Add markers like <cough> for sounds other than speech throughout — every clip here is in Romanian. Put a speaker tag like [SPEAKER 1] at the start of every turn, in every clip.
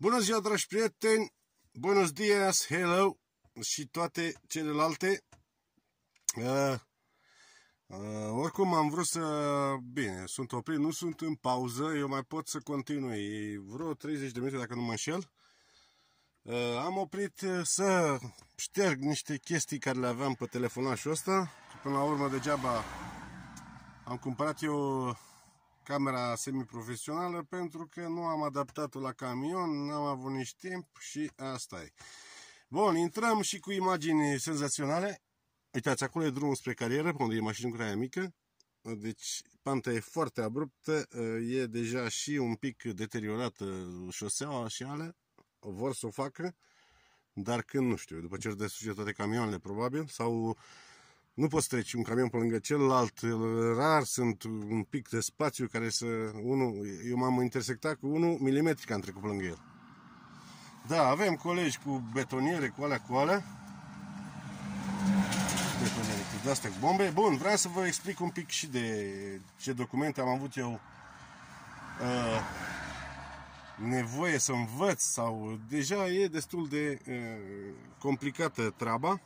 [SPEAKER 1] Bună ziua, dragi prieteni! Buenos dias, hello și toate celelalte. Uh, uh, oricum am vrut să... Bine, sunt oprit, nu sunt în pauză, eu mai pot să continui vreo 30 de minute dacă nu mă înșel. Uh, am oprit să șterg niște chestii care le aveam pe telefonașul ăsta. Până la urmă degeaba am cumpărat eu camera semi-profesională pentru că nu am adaptat-o la camion, n-am avut nici timp și asta e. Bun, intrăm și cu imagini senzaționale. Uitați, acolo e drumul spre carieră, unde e mașină cu aia mică. Deci, panta e foarte abruptă, e deja și un pic deteriorată șoseaua și alea. Vor să o facă, dar când nu știu, după ce își toate camioanele, probabil, sau nu poți trece un camion pe lângă celălalt, rar sunt un pic de spațiu care să... Unul, eu m-am intersectat cu 1 mm că am trecut pe lângă el. Da, avem colegi cu betoniere, cu alea, cu alea. Betoniere cu de-astea, cu bombe. Bun, vreau să vă explic un pic și de ce documente am avut eu uh, nevoie să învăț sau deja e destul de uh, complicată treaba.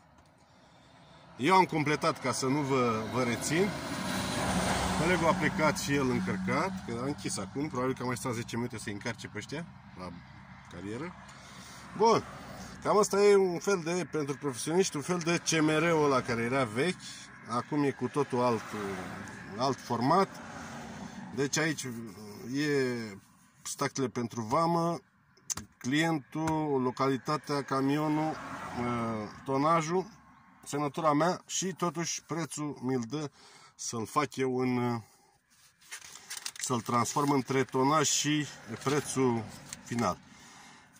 [SPEAKER 1] Eu am completat ca să nu vă, vă rețin. Colegul a plecat și el încărcat, că a închis acum, probabil că mai stat 10 minute să încarce pe ăștia la carieră. Bun, cam asta e un fel de, pentru profesioniști, un fel de CMR-ul la care era vechi. Acum e cu totul alt, alt format. Deci aici e stactele pentru vamă, clientul, localitatea, camionul, tonajul semnătura mea și totuși prețul mi-l dă să-l fac eu în să-l transform între tonaj și prețul final.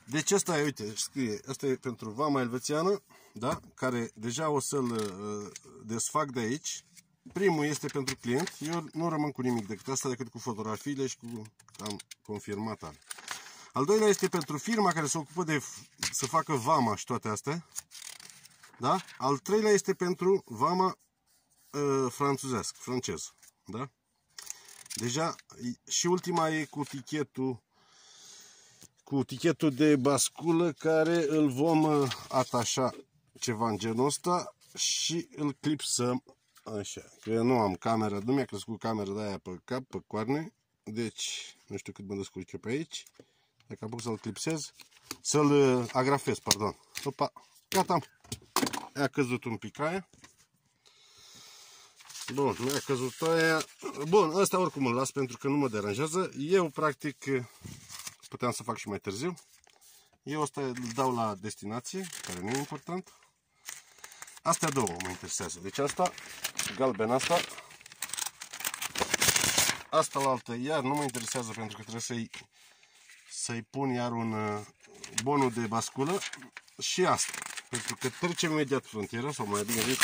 [SPEAKER 1] Deci asta e, uite, scrie, asta e pentru vama elvețiană, da? care deja o să-l uh, desfac de aici. Primul este pentru client, eu nu rămân cu nimic decât asta, decât cu fotografiile și cu am confirmat ale. Al doilea este pentru firma care se ocupă de să facă vama și toate astea. Da? Al treilea este pentru vama uh, franțuzească, francez. Da? Deja, și ultima e cu tichetul cu tichetul de basculă care îl vom uh, atașa ceva în genul ăsta și îl clipsăm așa, că eu nu am cameră, nu mi-a crescut camera de aia pe cap, pe coarne, deci nu știu cât mă descurc eu pe aici, dacă apuc să-l clipsez, să-l uh, agrafez, pardon. Opa, gata, a căzut un pic aia. Bun, mi-a căzut aia. Bun, ăsta oricum îl las pentru că nu mă deranjează. Eu, practic, puteam să fac și mai târziu. Eu ăsta îl dau la destinație, care nu e important. Astea două mă interesează. Deci asta, galben asta. Asta la altă, iar nu mă interesează pentru că trebuie să-i să-i pun iar un uh, bonul de basculă și asta. Pentru că trecem imediat frontiera, sau mai bine zis,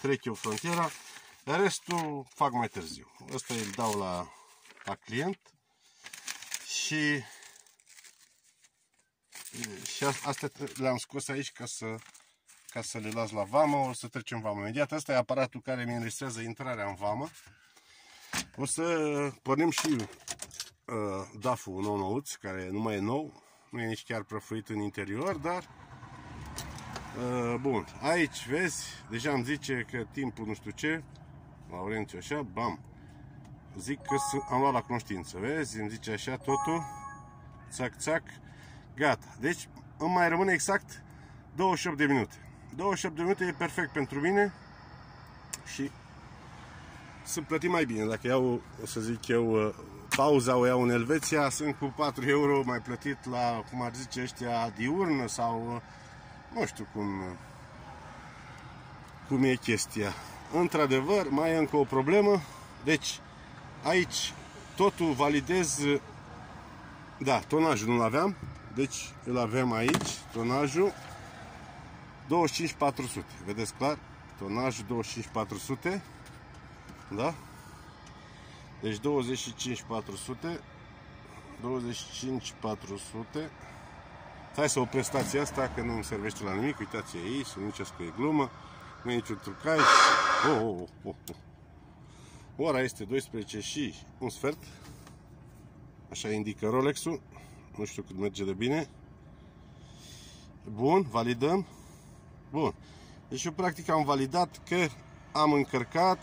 [SPEAKER 1] trec eu frontiera, restul fac mai târziu. Asta îl dau la, la client și, și astea le-am scos aici ca să, ca să le las la vamă, o să trecem vamă imediat. Asta e aparatul care mi înregistrează intrarea în vamă. O să pornim și uh, DAF-ul nou nouț, care nu mai e nou, nu e nici chiar prăfuit în interior, dar Uh, bun, aici vezi, deja îmi zice că timpul nu știu ce, Laurențiu așa, bam, zic că am luat la cunoștință, vezi, îmi zice așa totul, țac, țac, gata. Deci îmi mai rămâne exact 28 de minute. 28 de minute e perfect pentru mine și sunt plătit mai bine. Dacă iau, o să zic eu, uh, pauza o iau în Elveția, sunt cu 4 euro mai plătit la, cum ar zice ăștia, diurnă sau uh, nu știu cum, cum e chestia. Într-adevăr, mai e încă o problemă. Deci, aici totul validez. Da, tonajul nu-l aveam. Deci, îl avem aici, tonajul 25400. Vedeți clar? Tonajul 25400. Da? Deci 25400 25400 Hai să opresc stația asta, că nu îmi servește la nimic. Uitați ei, să nu că e glumă. Nu e niciun trucaj. Oh, oh, oh, oh. Ora este 12 și un sfert. Așa indică Rolex-ul. Nu știu cât merge de bine. Bun, validăm. Bun. Deci eu practic am validat că am încărcat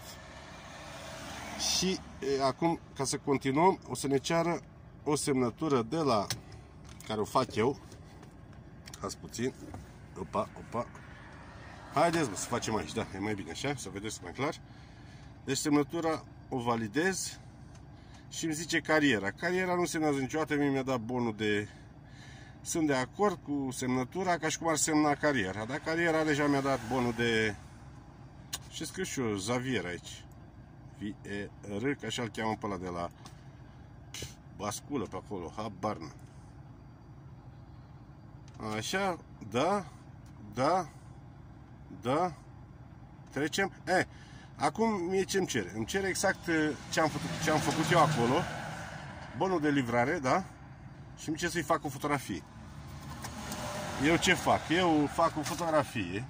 [SPEAKER 1] și e, acum, ca să continuăm, o să ne ceară o semnătură de la care o fac eu. Azi puțin. Opa, opa. Haideți mă, să facem aici, da, e mai bine așa, să vedeți mai clar. Deci semnătura o validez și îmi zice cariera. Cariera nu semnează niciodată, mie mi-a dat bonul de... Sunt de acord cu semnătura ca și cum ar semna cariera. Dar cariera deja mi-a dat bonul de... Și scriu și eu, Xavier aici. V-E-R, că așa-l cheamă pe ăla de la basculă pe acolo, habar Așa, da, da, da, trecem. E, acum mie ce-mi cere? Îmi cere exact uh, ce am, făcut, ce am făcut eu acolo, bonul de livrare, da? Și îmi ce să-i fac o fotografie. Eu ce fac? Eu fac o fotografie,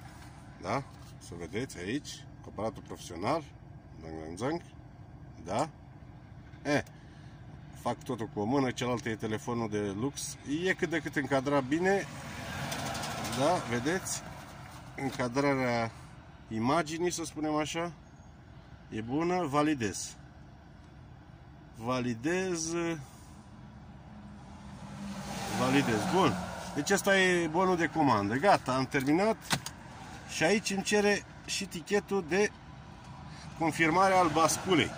[SPEAKER 1] da? Să vedeți aici, aparatul profesional, zang, zang, zang, da? E, fac totul cu o mână, cealaltă e telefonul de lux. E cât de cât încadrat bine, da, vedeți? Încadrarea imaginii, să spunem așa, e bună, validez. Validez. Validez. Bun. Deci asta e bonul de comandă. Gata, am terminat. Și aici îmi cere și tichetul de confirmare al basculei.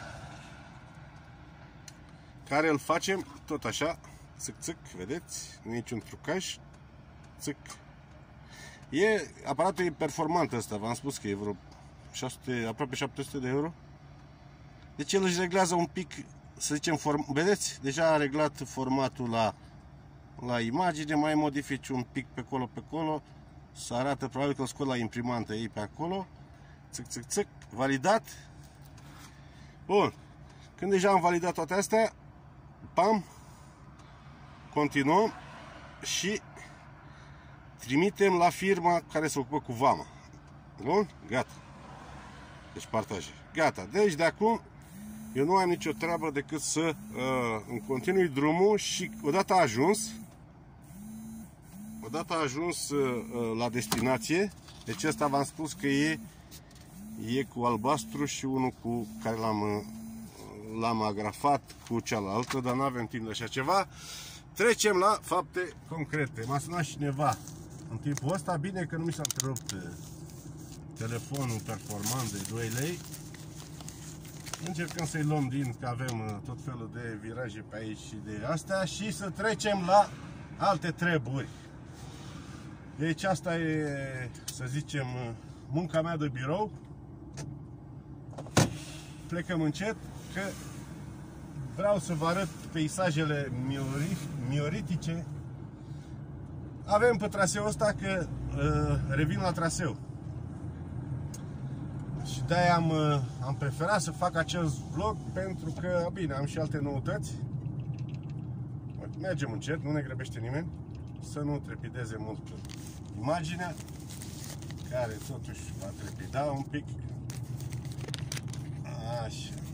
[SPEAKER 1] Care îl facem tot așa, țâc, țâc, vedeți? Niciun trucaj. Țâc, E, aparatul e performant ăsta, v-am spus că e vreo 600, aproape 700 de euro. Deci el își reglează un pic, să zicem, form... vedeți? Deja a reglat formatul la, la imagine, mai modifici un pic pe acolo, pe acolo, să arată, probabil că o scot la imprimantă ei pe acolo, țic, țic, țic, validat. Bun, când deja am validat toate astea, pam, continuăm și trimitem la firma care se ocupă cu vama. Bun? Gata. Deci partaje. Gata. Deci de acum eu nu am nicio treabă decât să uh, îmi continui drumul și odată ajuns odată ajuns uh, uh, la destinație, deci asta v-am spus că e e cu albastru și unul cu care l-am uh, l-am agrafat cu cealaltă, dar nu avem timp de așa ceva. Trecem la fapte concrete. M-a sunat cineva în timpul ăsta, bine că nu mi s-a întrerupt uh, telefonul performant de 2 lei. Încercăm să-i luăm din că avem uh, tot felul de viraje pe aici și de astea și să trecem la alte treburi. Deci asta e, să zicem, uh, munca mea de birou. Plecăm încet că vreau să vă arăt peisajele mioritice avem pe traseul ăsta că uh, revin la traseu. Și de-aia am, uh, am preferat să fac acest vlog pentru că, bine, am și alte noutăți. Mergem încet, nu ne grăbește nimeni. Să nu trepideze mult imaginea, care totuși va trepida un pic. Așa.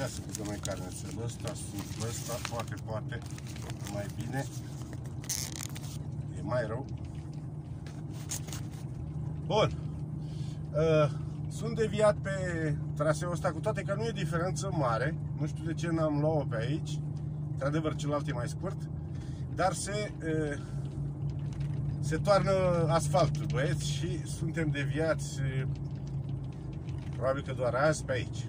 [SPEAKER 1] Ia să vedem mai carnețelul ăsta, sub ăsta, poate, poate mai bine. E mai rău. Bun. Uh, sunt deviat pe traseul ăsta, cu toate că nu e diferență mare. Nu știu de ce n-am luat-o pe aici. Într-adevăr, celălalt e mai scurt. Dar se, uh, se toarnă asfaltul, băieți, și suntem deviați uh, probabil că doar azi pe aici.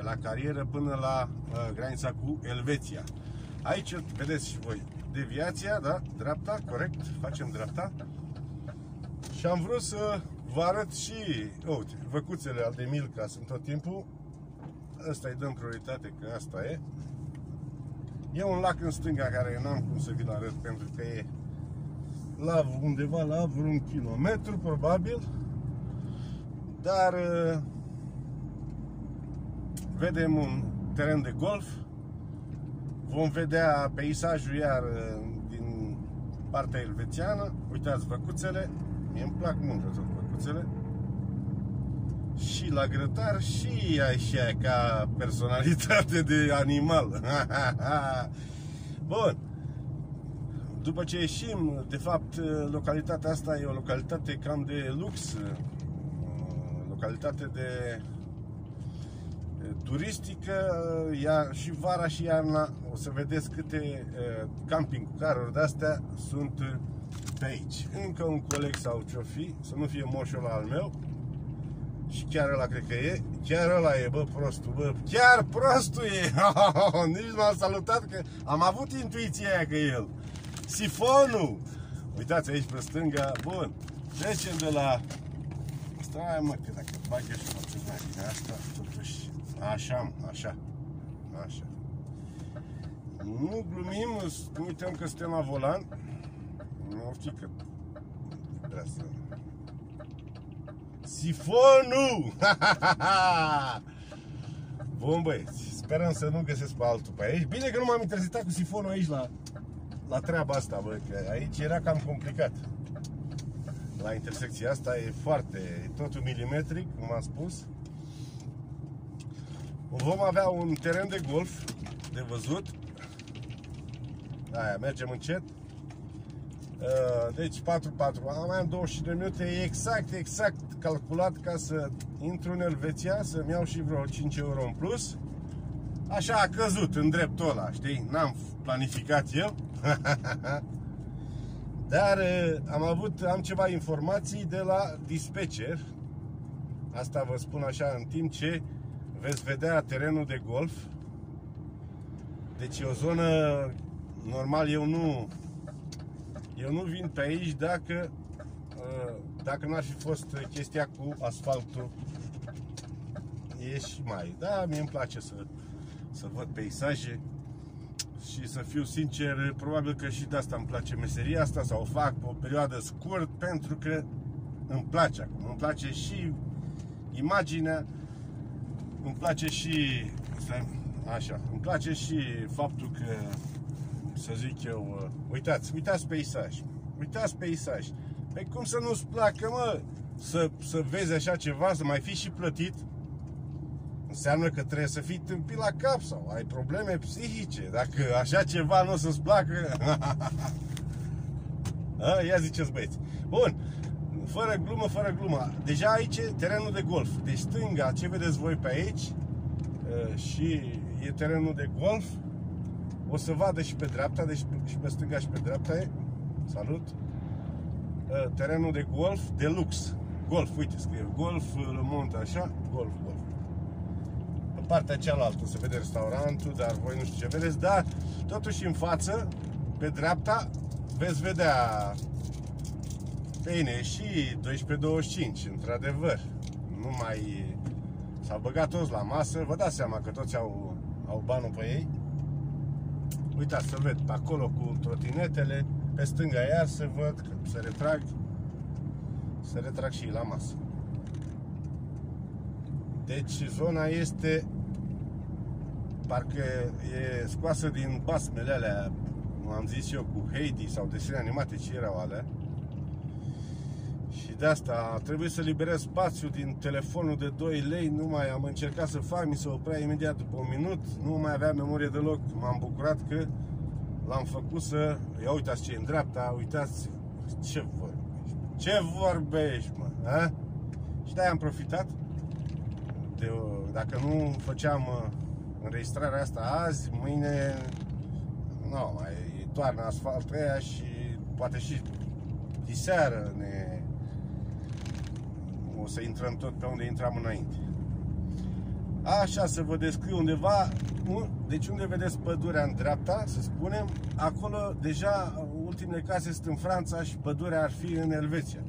[SPEAKER 1] De la carieră până la uh, granița cu Elveția. Aici vedeți și voi deviația, da? Dreapta, corect, facem dreapta. Și am vrut să vă arăt și, uite, văcuțele al de Milca sunt tot timpul. Ăsta îi dăm prioritate, că asta e. E un lac în stânga care n-am cum să vi-l arăt pentru că e la undeva la vreun kilometru, probabil. Dar uh, vedem un teren de golf Vom vedea peisajul iar uh, din partea elvețiană. Uitați văcuțele. Mie îmi plac mult tot văcuțele. și la grătar și așa ca personalitate de animal. <laughs> Bun. După ce ieșim, de fapt, localitatea asta e o localitate cam de lux, localitate de turistică, iar și vara și iarna o să vedeți câte camping cu caruri de-astea sunt pe aici. Încă un coleg sau ce-o fi, să nu fie moșul al meu, și chiar ăla cred că e, chiar ăla e, bă, prostul, bă, chiar prostul e, <laughs> nici m-am salutat că am avut intuiția aia că e el. Sifonul! Uitați aici pe stânga, bun, trecem de la... Stai mă, că dacă bag eu și față din asta, totuși, așa, așa, așa. Nu glumim, nu uităm că suntem la volan, nu știu că vrea să Sifonul! <laughs> Bun băieți, sperăm să nu găsesc pe altul pe aici. Bine că nu m-am interzitat cu sifonul aici la, la treaba asta, bă, că aici era cam complicat. La intersecția asta e foarte, e totul milimetric, cum am spus. Vom avea un teren de golf de văzut. Aia, mergem încet. Uh, deci 4-4, mai am 20 de minute, e exact, exact calculat ca să intru în Elveția, să-mi iau și vreo 5 euro în plus. Așa a căzut în dreptul ăla, știi? N-am planificat eu. <laughs> Dar uh, am avut, am ceva informații de la dispatcher. Asta vă spun așa în timp ce veți vedea terenul de golf. Deci e o zonă, normal eu nu eu nu vin pe aici dacă, uh, dacă n-ar fi fost chestia cu asfaltul. E și mai. Da, mie îmi place să, să văd peisaje și să fiu sincer, probabil că și de asta îmi place meseria asta sau o fac pe o perioadă scurt pentru că îmi place acum. Îmi place și imaginea, îmi place și așa, îmi place și faptul că să zic eu, uh, uitați, uitați peisaj, uitați peisaj. Păi cum să nu-ți placă, mă, să, să vezi așa ceva, să mai fi și plătit? Înseamnă că trebuie să fii tâmpit la cap sau ai probleme psihice. Dacă așa ceva nu o să-ți placă... <laughs> A, ia ziceți băieți. Bun, fără glumă, fără glumă. Deja aici e terenul de golf. Deci stânga, ce vedeți voi pe aici, uh, și e terenul de golf o să vadă și pe dreapta, deci și pe stânga și pe dreapta e, salut, ă, terenul de golf de lux. Golf, uite, scrie golf, Le Mont, așa, golf, golf. Pe partea cealaltă se vede restaurantul, dar voi nu știu ce vedeți, dar totuși în față, pe dreapta, veți vedea Bine, și 12.25, într-adevăr. Nu mai... S-au băgat toți la masă, vă dați seama că toți au, au banul pe ei. Uitați să ved pe acolo cu trotinetele, pe stânga iar se văd că se retrag, se retrag și la masă. Deci zona este parcă e scoasă din basmele alea, am zis eu, cu Heidi sau desene animate, ce erau alea. Și de asta trebuie să liberez spațiu din telefonul de 2 lei, nu mai am încercat să fac, mi se oprea imediat după un minut, nu mai avea memorie deloc, m-am bucurat că l-am făcut să, ia uitați ce e în dreapta, uitați ce vorbești, ce vorbești, mă, a? Și de am profitat, de, dacă nu făceam uh, înregistrarea asta azi, mâine, nu, mai toarnă asfaltul aia și poate și diseară ne o să intrăm tot pe unde intram înainte. Așa să vă descriu undeva, deci unde vedeți pădurea în dreapta, să spunem, acolo deja ultimele case sunt în Franța și pădurea ar fi în Elveția.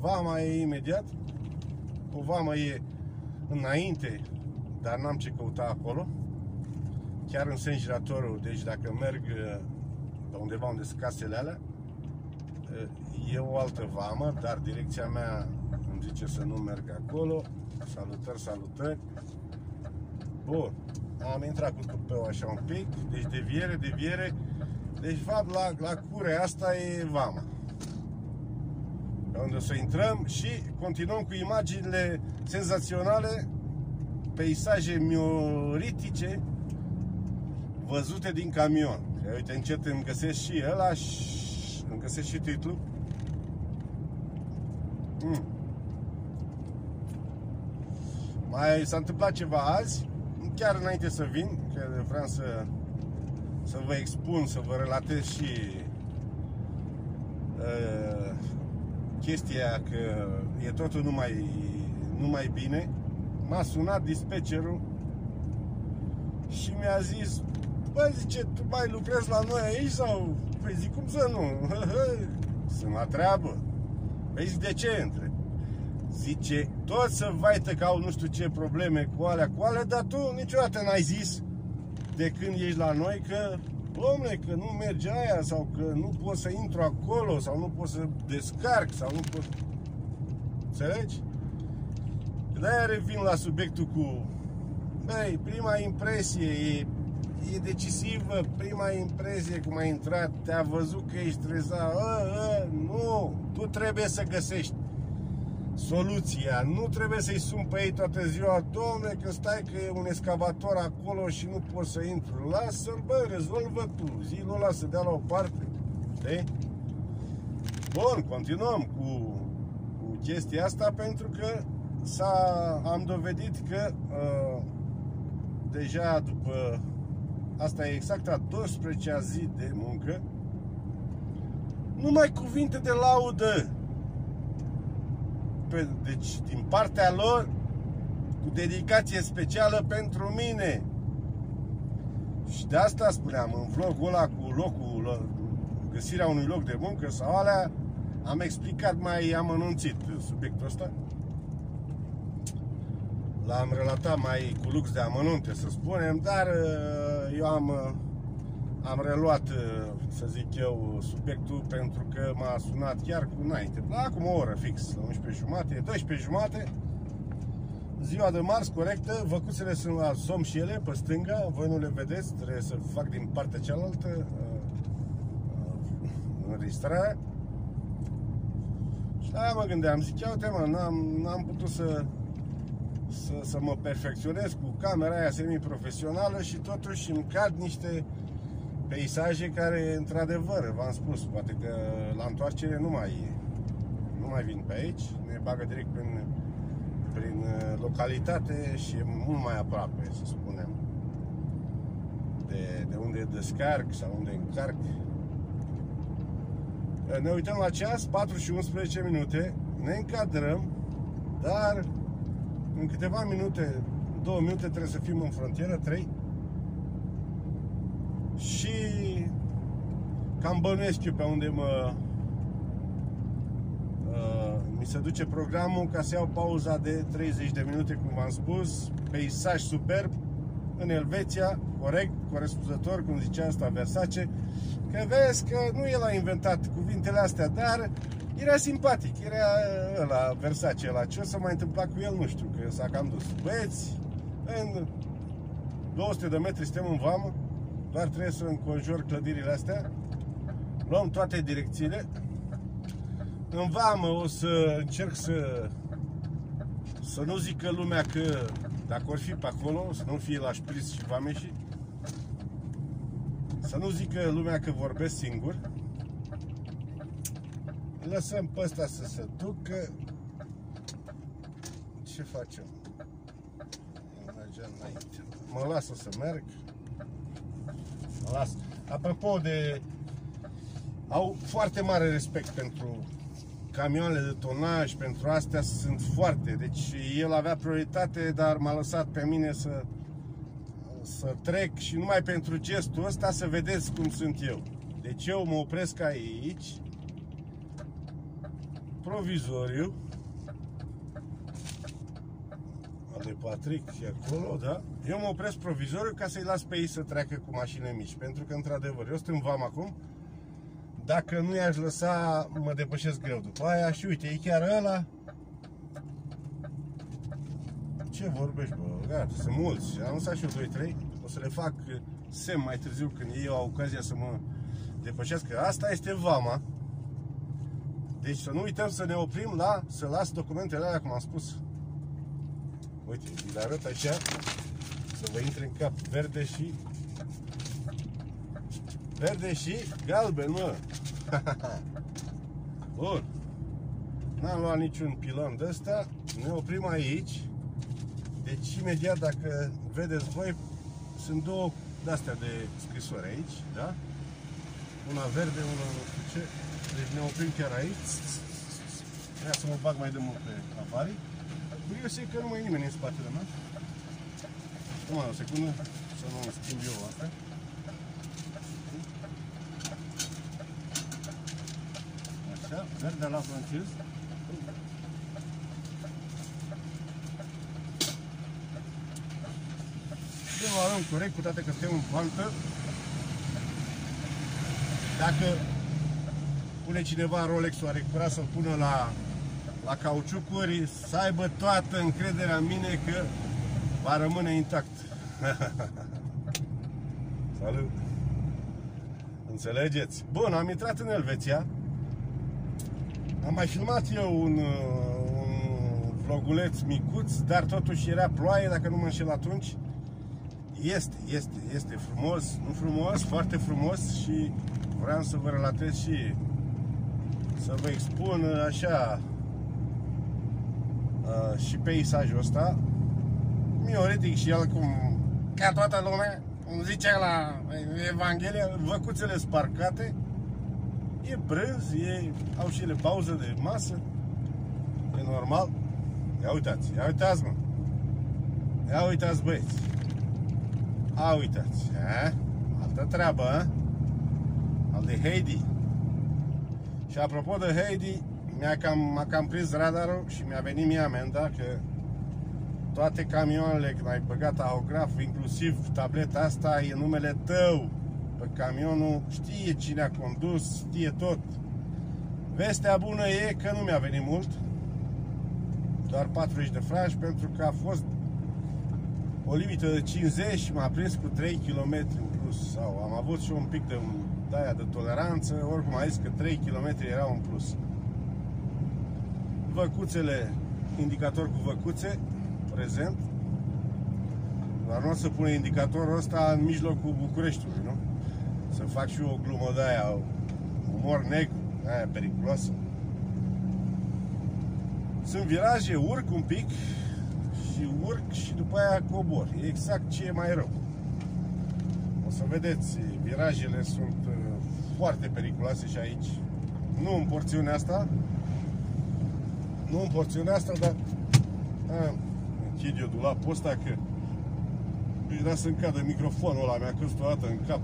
[SPEAKER 1] Vama e imediat, o vama e înainte, dar n-am ce căuta acolo. Chiar în sens giratoriu, deci dacă merg uh, pe undeva unde sunt casele alea, uh, e o altă vamă, dar direcția mea îmi zice să nu merg acolo. Salutări, salutări. Bun. Am intrat cu tupeu așa un pic. Deci deviere, deviere. Deci fapt la, la cure asta e vama. Pe unde o să intrăm și continuăm cu imaginile senzaționale, peisaje mioritice văzute din camion. Că, uite, încet îmi găsesc și ăla și îmi găsesc și titlul. Mm. Mai s-a întâmplat ceva azi, chiar înainte să vin, că vreau să, să vă expun, să vă relatez și uh, chestia că e totul numai, numai bine. M-a sunat dispatcherul și mi-a zis Băi, zice, tu mai lucrezi la noi aici sau? Păi zic, cum să nu? <laughs> Sunt la treabă. Păi zic, de ce între? Zice, tot să vaită că au nu știu ce probleme cu alea, cu alea, dar tu niciodată n-ai zis de când ești la noi că Domne, că nu merge aia sau că nu pot să intru acolo sau nu pot să descarc sau nu pot... Înțelegi? De-aia revin la subiectul cu... Băi, prima impresie e, e decisivă, prima impresie cum ai intrat, te-a văzut că ești trezat, a, a, nu, tu trebuie să găsești soluția. Nu trebuie să-i sun pe ei toată ziua, domne, că stai că e un excavator acolo și nu pot să intru. Lasă-l, bă, rezolvă tu, zilul ăla să dea la o parte. Știi? Bun, continuăm cu, cu chestia asta pentru că s-a, am dovedit că uh, deja după asta e exact a 12-a zi de muncă numai cuvinte de laudă pe, deci din partea lor cu dedicație specială pentru mine. Și de asta spuneam, în vlogul ăla cu locul, găsirea unui loc de muncă sau alea, am explicat mai amănunțit subiectul ăsta. L-am relatat mai cu lux de amănunte, să spunem, dar uh, eu am uh, am reluat, uh, să zic eu, subiectul pentru că m-a sunat chiar cu înainte. Acum o oră fix, la 11 jumate, 12 jumate. Ziua de mars, corectă, văcuțele sunt la som și ele, pe stânga, voi nu le vedeți, trebuie să fac din partea cealaltă uh, uh, înregistrarea. Și aia mă gândeam, zic, ia uite mă, n-am, n-am putut să, să, să mă perfecționez cu camera aia semi-profesională și totuși îmi cad niște peisaje care, într-adevăr, v-am spus, poate că la întoarcere nu mai, nu mai vin pe aici, ne bagă direct prin, prin uh, localitate și e mult mai aproape, să spunem, de, de unde descarc sau unde încarc. Uh, ne uităm la ceas, 4 și 11 minute, ne încadrăm, dar în câteva minute, 2 minute trebuie să fim în frontieră, 3, și cam bănuiesc eu pe unde mă uh, mi se duce programul ca să iau pauza de 30 de minute, cum v-am spus, peisaj superb în Elveția, corect, corespunzător, cum zicea asta Versace, că vezi că nu el a inventat cuvintele astea, dar era simpatic, era la Versace la ce o să mai întâmpla cu el, nu știu, că s-a cam dus. Băieți, în 200 de metri suntem în vamă, doar trebuie să înconjur clădirile astea. Luăm toate direcțiile. În vamă o să încerc să să nu zică lumea că dacă or fi pe acolo, să nu fie la șpriț și vameși, să nu zică lumea că vorbesc singur. Lăsăm pe ăsta să se ducă. Ce facem? Mă lasă să merg las. Apropo de... Au foarte mare respect pentru camioanele de tonaj, pentru astea sunt foarte. Deci el avea prioritate, dar m-a lăsat pe mine să, să trec și numai pentru gestul ăsta să vedeți cum sunt eu. Deci eu mă opresc aici, provizoriu, de Patrick e acolo, da? Eu mă opresc provizoriu ca să-i las pe ei să treacă cu mașini mici, pentru că, într-adevăr, eu sunt în vam acum, dacă nu i-aș lăsa, mă depășesc greu după aia și uite, e chiar ăla. Ce vorbești, bă? Gata, sunt mulți. Am lăsat și eu 2-3. O să le fac semn mai târziu când ei au ocazia să mă depășească. Asta este vama. Deci să nu uităm să ne oprim la, să las documentele alea, cum am spus, Uite, vi arăt așa, să vă intre în cap verde și... Verde și galben, mă! <laughs> Bun. N-am luat niciun pilon de ăsta. Ne oprim aici. Deci imediat dacă vedeți voi, sunt două de-astea de scrisori aici, da? Una verde, una nu știu ce. Deci ne oprim chiar aici. Vrea să mă bag mai de mult pe afarii. Eu simt că nu mai e nimeni în spatele meu. Numai o secundă, să nu schimb eu asta. Așa, verde la francez. Demarăm corect, cu toate că suntem în pantă. Dacă pune cineva Rolex-ul, are curaj să-l pună la, la cauciucuri, să aibă toată încrederea în mine că va rămâne intact. <laughs> Salut! Înțelegeți? Bun, am intrat în Elveția. Am mai filmat eu un, un vloguleț micuț, dar totuși era ploaie, dacă nu mă înșel atunci. Este, este, este frumos, nu frumos, foarte frumos și vreau să vă relatez și să vă expun așa uh, și peisajul ăsta. Mioretic și el cum, ca toată lumea, cum zicea la Evanghelia, văcuțele sparcate, e brânz, e, au și ele pauză de masă, e normal. Ia uitați, ia uitați mă. Ia uitați băieți. A, uitați, a? altă treabă, a? al de Heidi. Și apropo de Heidi, mi-a cam, m-a cam prins radarul și mi-a venit mie amenda că toate camioanele, când ai băgat tahograf, inclusiv tableta asta, e numele tău pe camionul, știe cine a condus, știe tot. Vestea bună e că nu mi-a venit mult, doar 40 de franci, pentru că a fost o limită de 50 și m-a prins cu 3 km în plus. Sau am avut și un pic de, de aia de toleranță, oricum a zis că 3 km erau în plus. Văcuțele, indicator cu văcuțe, prezent. Dar nu o să pune indicatorul ăsta în mijlocul Bucureștiului, nu? Să fac și eu o glumă de aia, umor negru, aia periculoasă. Sunt viraje, urc un pic, și urc și după aia cobor. E exact ce e mai rău. O să vedeți, virajele sunt uh, foarte periculoase și aici. Nu în porțiunea asta, nu în porțiunea asta, dar a, închid eu dulapul ăsta că era să-mi cadă microfonul ăla, mi-a căzut o dată în cap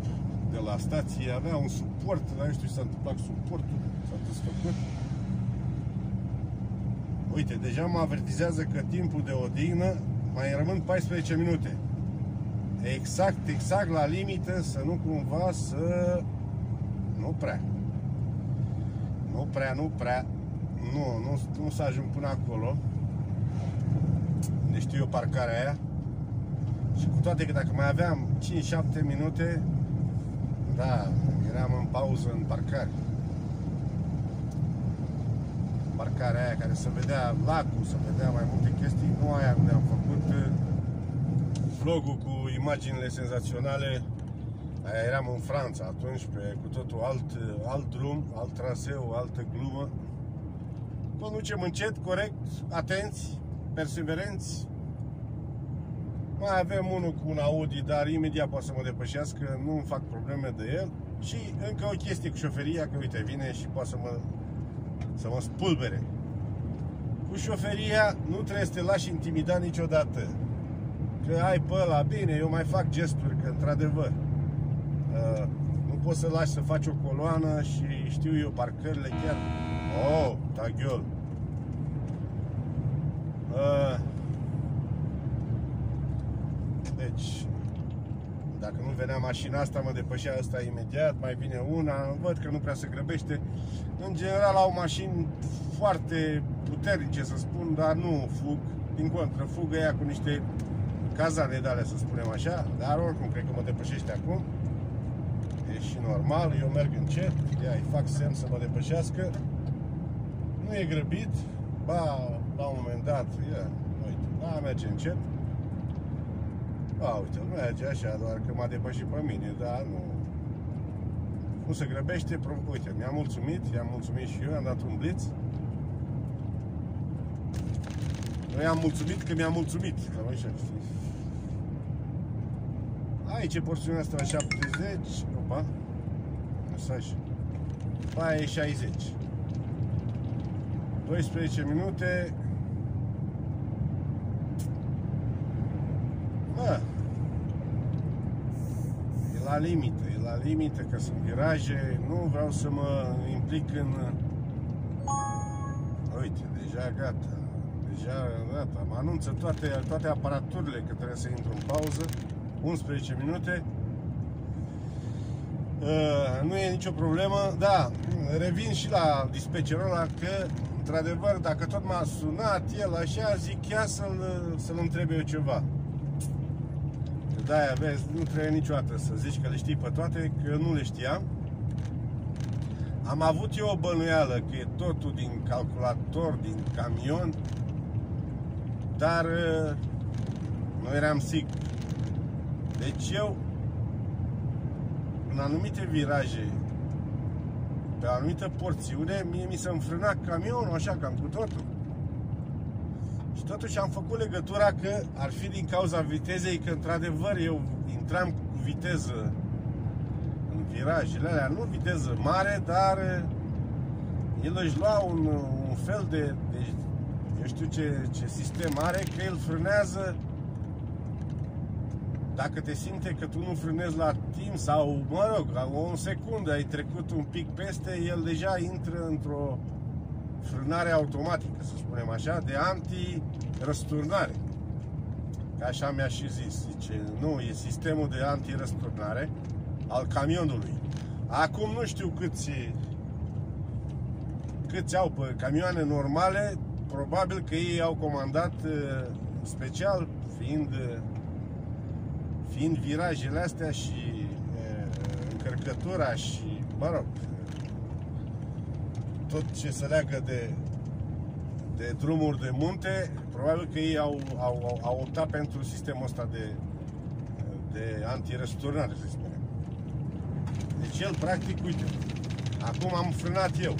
[SPEAKER 1] de la stație, avea un suport, dar nu știu ce s-a întâmplat cu suportul, s-a desfăcut. Uite, deja mă avertizează că timpul de odihnă mai rămân 14 minute. Exact, exact la limită, să nu cumva să... Nu prea. Nu prea, nu prea. Nu, nu, nu să ajung până acolo. Ne știu eu parcarea aia. Și cu toate că dacă mai aveam 5-7 minute, da, eram în pauză în parcare parcarea aia care să vedea lacul, să vedea mai multe chestii, nu aia unde am făcut uh, vlogul cu imaginile senzaționale. Aia eram în Franța atunci pe cu totul alt, uh, alt drum, alt traseu, altă glumă. Conducem încet, corect, atenți, perseverenți. Mai avem unul cu un Audi, dar imediat poate să mă depășească, nu îmi fac probleme de el. Și încă o chestie cu șoferia, că uite, vine și poate să mă să mă spulbere. Cu șoferia nu trebuie să te lași intimidat niciodată. Că ai pe ăla, bine, eu mai fac gesturi, că într-adevăr uh, nu poți să lași să faci o coloană și știu eu parcările chiar. Oh, taghiol. Uh, deci, dacă nu venea mașina asta, mă depășea asta imediat, mai vine una, văd că nu prea se grăbește. În general au mașini foarte puternice, să spun, dar nu fug. Din contră, fugă ea cu niște cazane de alea, să spunem așa, dar oricum cred că mă depășește acum. E și normal, eu merg încet, ia, îi fac semn să mă depășească. Nu e grăbit, ba, la un moment dat, ia, uite, Da, merge încet. A, uite, nu merge așa, doar că m-a depășit pe mine, dar nu... Nu se grăbește, uite, mi-am mulțumit, i-am mulțumit și eu, am dat un blitz. Nu i-am mulțumit că mi-am mulțumit, cam așa, știi? Aici e porțiunea asta 70, opa, mesaj. Aia e 60. 12 minute. Bă, e la limită, e la limită, că sunt viraje, nu vreau să mă implic în... Uite, deja gata, deja gata, mă anunță toate, toate aparaturile că trebuie să intru în pauză, 11 minute. Uh, nu e nicio problemă, da, revin și la dispecerul ăla că într-adevăr, dacă tot m-a sunat el așa, zic ia să-l, să-l întrebe eu ceva. Da, vezi, nu trebuie niciodată să zici că le știi pe toate, că nu le știam. Am avut eu o bănuială că e totul din calculator, din camion, dar uh, nu eram sigur. Deci eu, în anumite viraje, pe o anumită porțiune, mie mi se înfrâna camionul așa, cam cu totul. Și totuși am făcut legătura că ar fi din cauza vitezei, că într-adevăr eu intram cu viteză în virajele alea, nu viteză mare, dar el își lua un, un fel de, de eu știu ce, ce sistem are, că el frânează dacă te simte că tu nu frânezi la timp sau, mă rog, la o secundă ai trecut un pic peste, el deja intră într-o frânare automatică, să spunem așa, de anti-răsturnare. Ca așa mi-a și zis, zice, nu, e sistemul de anti-răsturnare al camionului. Acum nu știu câți câți au pe camioane normale, probabil că ei au comandat uh, special, fiind uh, fiind virajele astea și încărcătura și, mă rog, tot ce se leagă de, de drumuri de munte, probabil că ei au, au, au optat pentru sistemul ăsta de, de antirăsturnare, să spunem. Deci el, practic, uite, acum am frânat eu.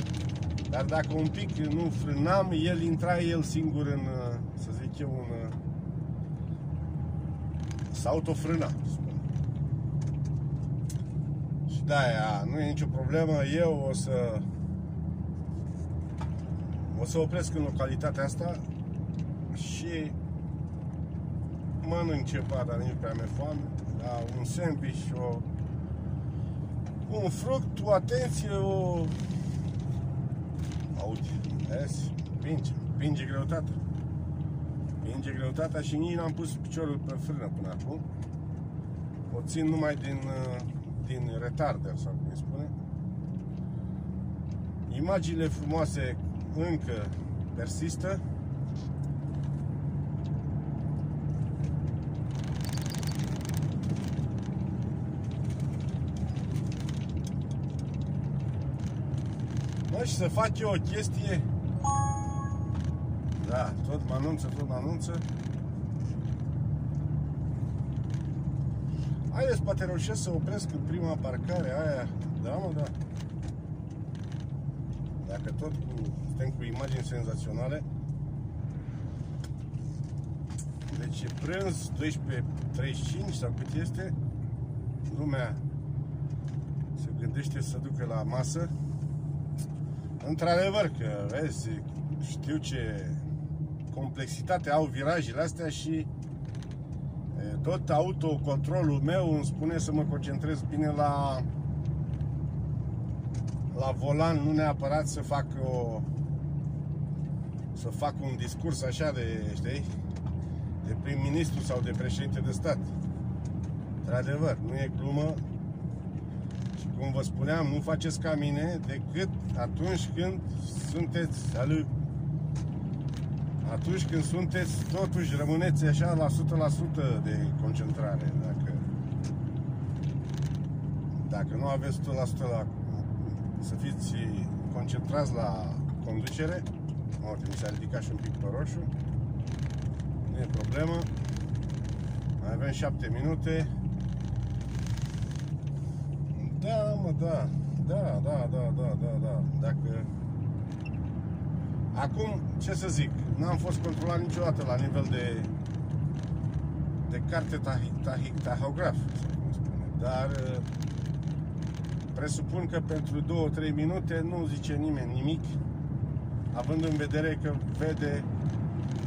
[SPEAKER 1] Dar dacă un pic nu frânam, el intra el singur în, să zic eu, în, s-a autofrânat. Și de aia nu e nicio problemă, eu o să o să opresc în localitatea asta și mănânc ceva, dar nici prea mi-e foame, da, un sandwich, o, un fruct, o atenție, o... Auzi, vezi? Pinge, pinge greutatea împinge greutatea și nici n-am pus piciorul pe frână până acum. O țin numai din, uh, din retarder, sau cum îi spune. Imaginile frumoase încă persistă. Mă, și să fac eu o chestie da, tot mă anunță, tot mă anunță. Haideți, poate reușesc să opresc în prima parcare aia. Da, mă, da. Dacă tot cu, suntem cu imagini senzaționale. Deci e prânz 12.35 sau cât este. Lumea se gândește să ducă la masă. Într-adevăr că, vezi, știu ce complexitate au virajele astea și tot autocontrolul meu îmi spune să mă concentrez bine la la volan, nu neapărat să fac o să fac un discurs așa de, știi, de prim-ministru sau de președinte de stat. Într-adevăr, nu e glumă și cum vă spuneam, nu faceți ca mine decât atunci când sunteți salut atunci când sunteți, totuși rămâneți așa la 100% de concentrare. Dacă, dacă nu aveți 100% la, să fiți concentrați la conducere, uite, mi s-a ridicat și un pic pe roșu, nu e problemă. Mai avem 7 minute. Da, mă, da. Da, da, da, da, da, da. Dacă... Acum, ce să zic, n-am fost controlat niciodată la nivel de de carte tahi, tahograf, dar uh, presupun că pentru 2-3 minute nu zice nimeni nimic, având în vedere că vede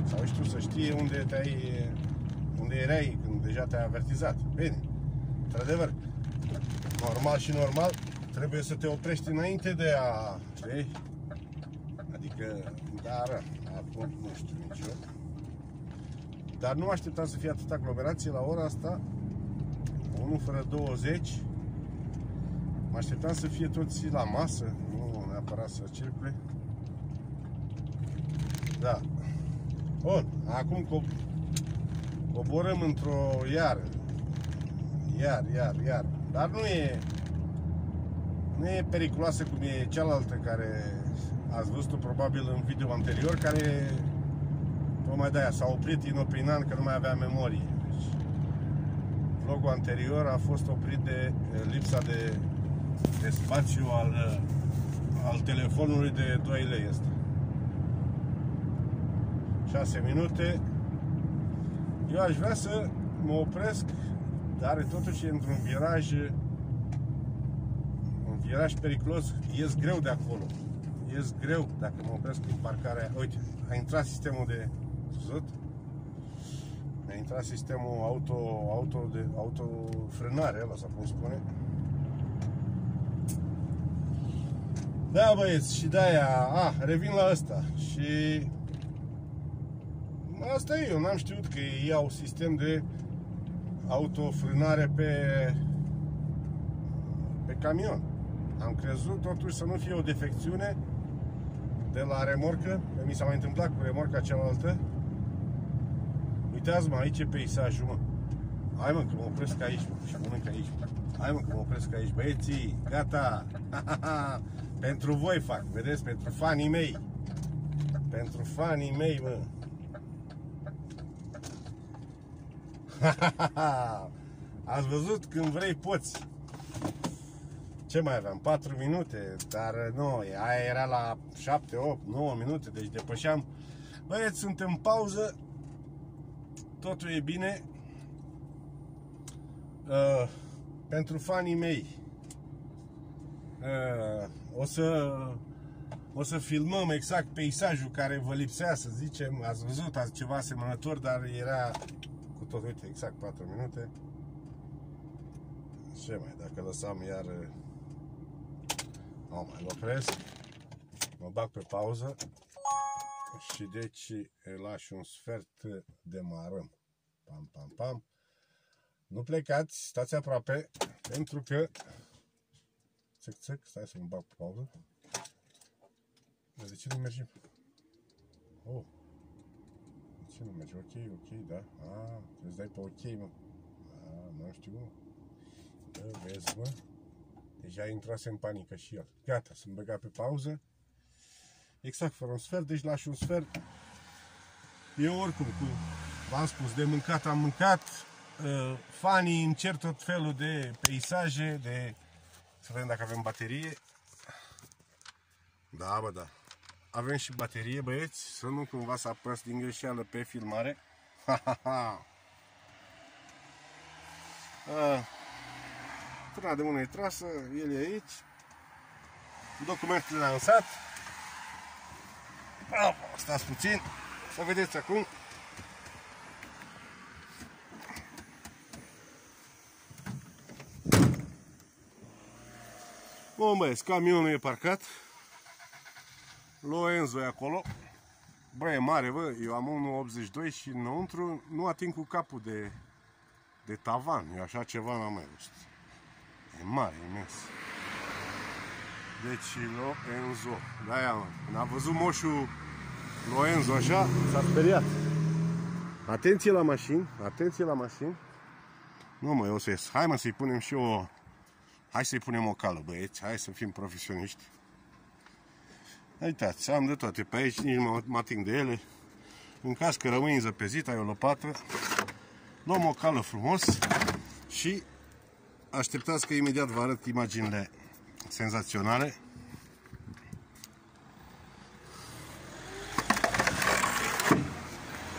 [SPEAKER 1] sau știu să știe unde te-ai unde erai când deja te-ai avertizat. Bine, într-adevăr, normal și normal, trebuie să te oprești înainte de a, știi? Adică, dar, acum nu știu nicio. Dar nu așteptam să fie atâta aglomerație la ora asta 1 fără 20 Mă așteptam să fie toți la masă Nu neapărat să circule Da. Bun, acum co coborăm într-o iar Iar, iar, iar. Dar nu e Nu e periculoasă cum e cealaltă care Ați văzut probabil în video anterior Care Tocmai de aia s-a oprit inopinant că nu mai avea memorie. Deci, vlogul anterior a fost oprit de lipsa de, de spațiu al, al telefonului de 2 lei este. 6 minute. Eu aș vrea să mă opresc, dar totuși într-un viraj un viraj periculos, ies greu de acolo. Ies greu dacă mă opresc în parcarea. Uite, a intrat sistemul de văzut? Mi-a intrat sistemul auto, auto de, autofrânare, ăla sau cum spune. Da, băieți, și de-aia, a, revin la asta. Și asta e, eu n-am știut că ei au sistem de autofrânare pe pe camion. Am crezut totuși să nu fie o defecțiune de la remorcă, mi s-a mai întâmplat cu remorca cealaltă Uitați-mă, aici e peisajul, mă. Hai mă, că mă opresc aici, mă, și mănânc aici. Hai mă, că mă opresc aici, băieții, gata. <laughs> pentru voi fac, vedeți, pentru fanii mei. Pentru fanii mei, mă. <laughs> Ați văzut? Când vrei, poți. Ce mai aveam? 4 minute, dar nu, aia era la 7, 8, 9 minute, deci depășeam. Băieți, sunt în pauză, totul e bine uh, pentru fanii mei. Uh, o să o să filmăm exact peisajul care vă lipsea, să zicem. Ați văzut azi ceva asemănător, dar era cu tot, uite, exact 4 minute. Ce mai, dacă lăsam iar... O, mai opresc. Mă bag pe pauză și deci lași un sfert demarăm. Pam, pam, pam. Nu plecați, stați aproape, pentru că... Țăc, țăc, stai să mă bag pe pauză. De ce nu merge? Oh. De ce nu merge? Ok, ok, da. Ah, trebuie să dai pe ok, mă. Ah, nu știu, mă. Bă, vezi, mă. Deja intrase în panică și el. Gata, sunt băgat pe pauză exact fără un sfert, deci lași un sfert. Eu oricum, cu, v-am spus, de mâncat am mâncat, uh, fanii încerc tot felul de peisaje, de... Să vedem dacă avem baterie. Da, bă, da. Avem și baterie, băieți, să nu cumva să apăs din greșeală pe filmare. <laughs> Ha, ha, ha. Uh, de mână e trasă, el e aici. Documentele lansat. Stați puțin, să vedeți acum. Bun băieți, camionul e parcat. Loenzo e acolo. Bă, e mare, bă, eu am 1,82 și înăuntru nu ating cu capul de, de tavan. Eu așa ceva n-am mai văzut. E mare, imens. Deci Loenzo. Da, mă. Când a văzut moșul Loenzo așa, s-a speriat. Atenție la mașini, atenție la mașini. Nu mă, eu să ies. Hai mă să-i punem și o... Hai să-i punem o cală, băieți. Hai să fim profesioniști. Uitați, am de toate pe aici, nici mă, mă ating de ele. în caz că rămâi înzăpezit, ai o lopată, luăm o cală frumos și așteptați că imediat vă arăt imaginile senzaționale.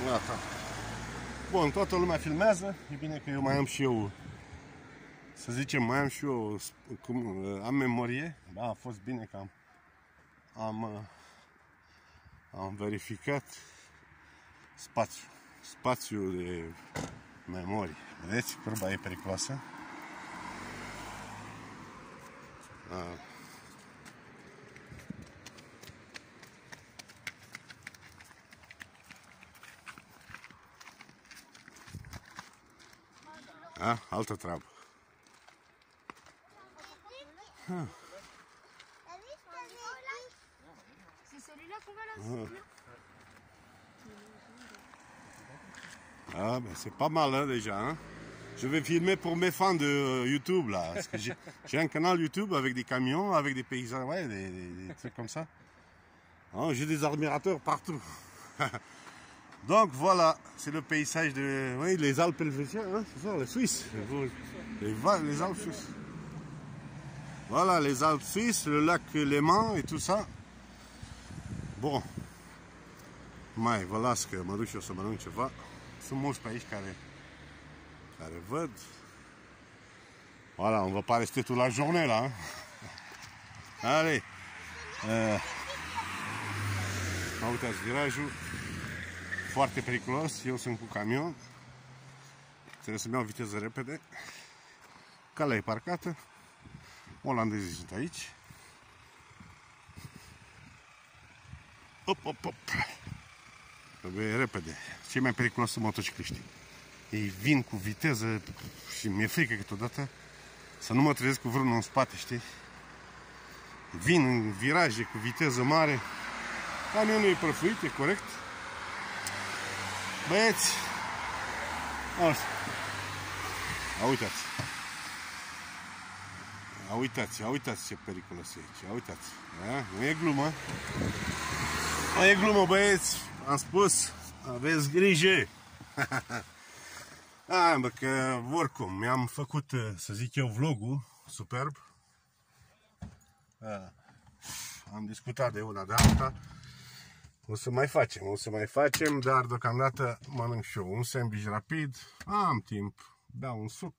[SPEAKER 1] Gata. Bun, toată lumea filmează. E bine că eu mai am și eu, să zicem, mai am și eu, cum, am memorie. Da, a fost bine că am, am, am verificat spațiu, spațiu de memorie. Vedeți, curba e periculoasă. Uh, A, altă treabă. Ah.
[SPEAKER 2] C'est celui-là qu'on va là
[SPEAKER 1] Ah, ben c'est pas mal hein, déjà. Hein? Je vais filmer pour mes fans de euh, YouTube là. Que <laughs> j'ai- un canal YouTube avec des camions, avec des paysans, ouais, des, des- des trucs comme ça. Hein, j'ai des admirateurs partout. <laughs> Donc voilà, c'est le paysage de oui, les Alpes helvétiennes, hein, c'est ça, les Suisses. Les, va- les Alpes suisses. Voilà, les Alpes suisses, le lac Léman et tout ça. Bon. Mai, vă las că mă duc și eu să mănânc ceva. Sunt mulți pe aici care, care văd. Voilà, on va pas rester toute la journée là. hein. Allez. Uh, uitați, virajul foarte periculos. Eu sunt cu camion. Trebuie să-mi iau viteză repede. Calea e parcată. Olandezii sunt aici. Op, op, op. Trebuie repede. Cei mai periculos sunt motocicliștii. Ei vin cu viteză și mi-e frică câteodată să nu mă trezesc cu vreunul în spate, știi? Vin în viraje cu viteză mare. Camionul e prăfuit, e corect. Băieți! Așa. A uitați. A uitați, a uitați ce periculos e aici. A uitați. Da? Nu e glumă. Nu e glumă, băieți. Am spus, aveți grijă. <laughs> A, bă, că oricum, mi-am făcut, să zic eu, vlogul superb. A, am discutat de una de alta. O să mai facem, o să mai facem, dar deocamdată mănânc și eu un sandwich rapid. Am timp, beau un suc.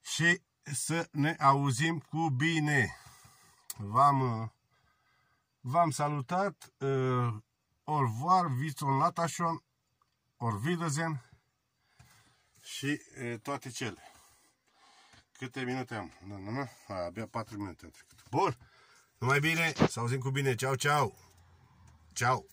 [SPEAKER 1] Și să ne auzim cu bine. V-am, v-am salutat. Uh, au revoir, Viton Latashon, Or Wiedersehen și e, toate cele. Câte minute am? Nu, nu, nu. A, abia 4 minute am trecut. Bun. Numai bine, să auzim cu bine. Ceau, ceau. Ceau.